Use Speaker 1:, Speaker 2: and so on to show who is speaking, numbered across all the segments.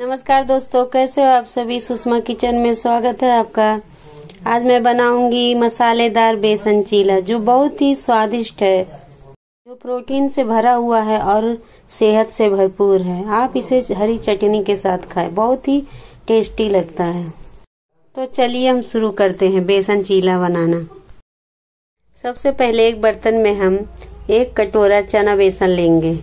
Speaker 1: नमस्कार दोस्तों, कैसे हो आप सभी? सुषमा किचन में स्वागत है आपका। आज मैं बनाऊँगी मसालेदार बेसन चीला, जो बहुत ही स्वादिष्ट है, जो प्रोटीन से भरा हुआ है और सेहत से भरपूर है। आप इसे हरी चटनी के साथ खाएँ, बहुत ही टेस्टी लगता है। तो चलिए हम शुरू करते हैं बेसन चीला बनाना। सबसे पहले एक बर्तन में हम एक कटोरा चना बेसन लेंगे।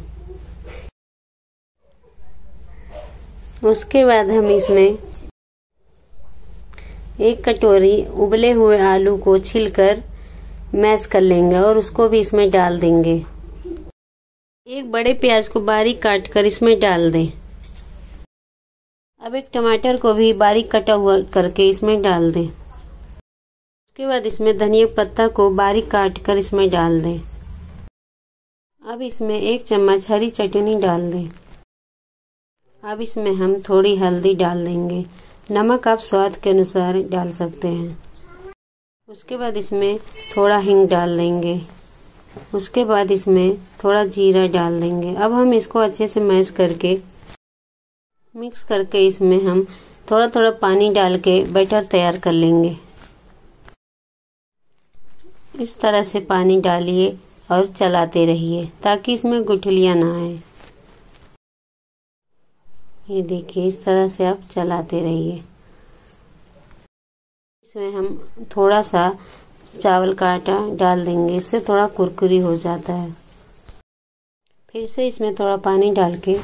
Speaker 1: उसके बाद हम इसमें एक कटोरी उबले हुए आलू को छिलकर मैश कर लेंगे और उसको भी इसमें डाल देंगे। एक बड़े प्याज को बारीक काट कर इसमें डाल दें। अब एक टमाटर को भी बारीक कटा हुआ करके इसमें डाल दें। उसके बाद इसमें धनिया पत्ता को बारीक काट कर इसमें डाल दें। अब इसमें एक चम्मच हरी चटनी डाल दें। अब इसमें हम थोड़ी हल्दी डाल देंगे। नमक आप स्वाद के अनुसार डाल सकते हैं। उसके बाद इसमें थोड़ा हिंग डाल देंगे। उसके बाद इसमें थोड़ा जीरा डाल देंगे। अब हम इसको अच्छे से मैश करके, मिक्स करके इसमें हम थोड़ा थोड़ा पानी डाल के बैटर तैयार कर लेंगे। इस तरह से पानी डालिए और चलाते रहिए, ताकि इसमें गुठलियाँ ना आए। ये देखिए, इस तरह से आप चलाते रहिए। इसमें हम थोड़ा सा चावल का आटा डाल देंगे, इससे थोड़ा कुरकुरी हो जाता है। फिर से इसमें थोड़ा पानी डाल के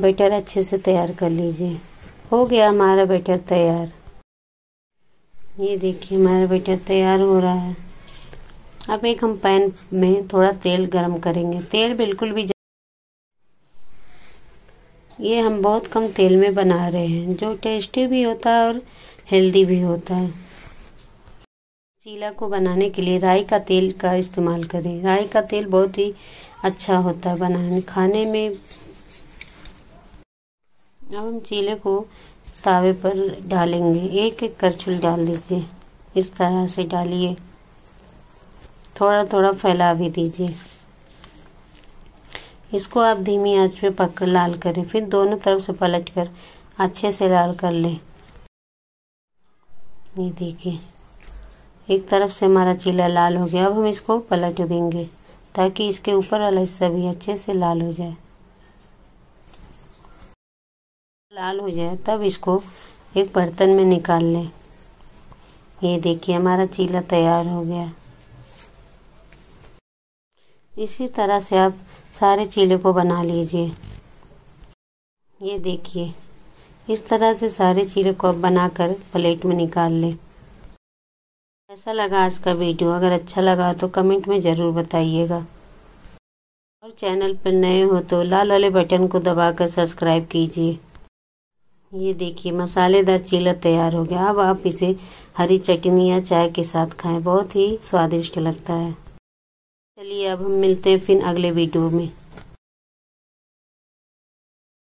Speaker 1: बैटर अच्छे से तैयार कर लीजिए। हो गया हमारा बैटर तैयार। ये देखिए, हमारा बैटर तैयार हो रहा है। अब एक हम पैन में थोड़ा तेल गरम करेंगे। तेल बिल्कुल भी ये हम बहुत कम तेल में बना रहे हैं, जो टेस्टी भी होता है और हेल्दी भी होता है। चीला को बनाने के लिए राई का तेल का इस्तेमाल करें। राई का तेल बहुत ही अच्छा होता है बनाने, खाने में। अब हम चीले को तावे पर डालेंगे। एक एक करछुल डाल दीजिए। इस तरह से डालिए। थोड़ा थोड़ा फैला भी दीजिए। इसको आप धीमी आँच पे पक कर लाल करें। फिर दोनों तरफ़ से पलट कर अच्छे से लाल कर लें। ये देखिए, एक तरफ़ से हमारा चीला लाल हो गया। अब हम इसको पलट देंगे ताकि इसके ऊपर वाला हिस्सा भी अच्छे से लाल हो जाए। लाल हो जाए, तब इसको एक बर्तन में निकाल लें। ये देखिए, हमारा चीला तैयार हो गया। इसी तरह से आप सारे चीले को बना लीजिए। ये देखिए, इस तरह से सारे चीले को आप बनाकर प्लेट में निकाल लें। कैसा लगा आज का वीडियो। अगर अच्छा लगा तो कमेंट में ज़रूर बताइएगा। और चैनल पर नए हो तो लाल वाले बटन को दबाकर सब्सक्राइब कीजिए। ये देखिए, मसालेदार चीला तैयार हो गया। अब आप इसे हरी चटनी या चाय के साथ खाएँ। बहुत ही स्वादिष्ट लगता है। चलिए अब हम मिलते हैं फिर अगले वीडियो में।